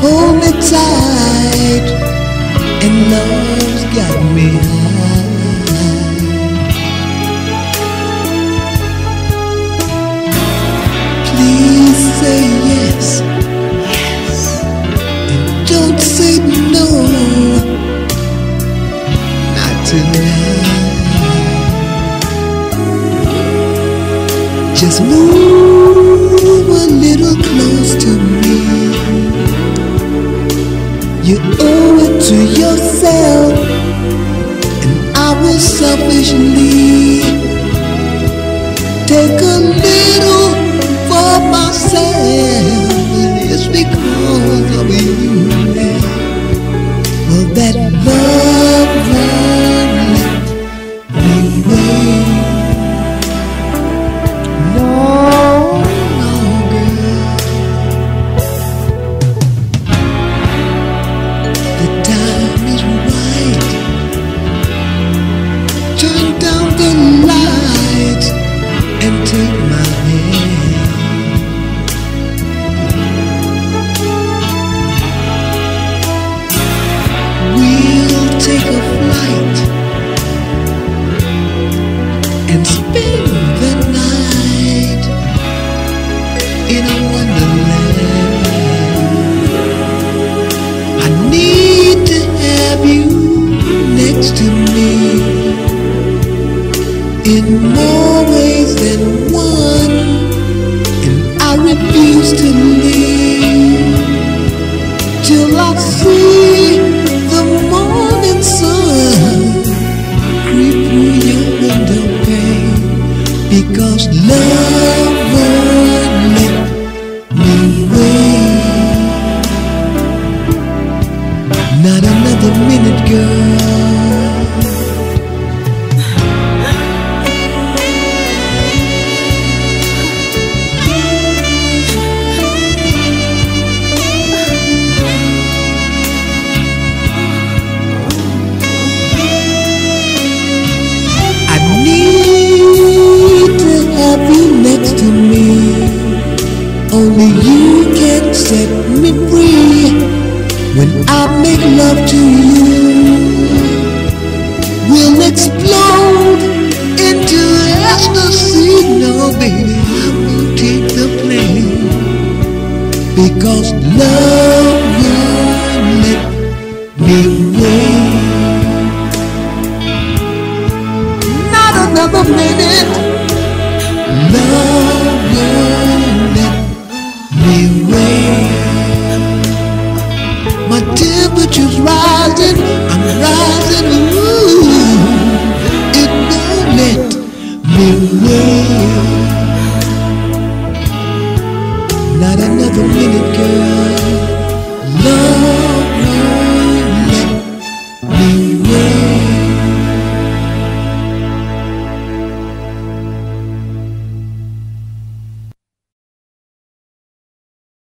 hold me tight, and love's got me high. Please say yes, yes, and don't say no, not tonight. Just move a little Will selfishly take a Not another minute, girl. When I make love to you. We'll explode into ecstasy. No, baby, I will take the plane because love won't let me wait. Not another minute. you.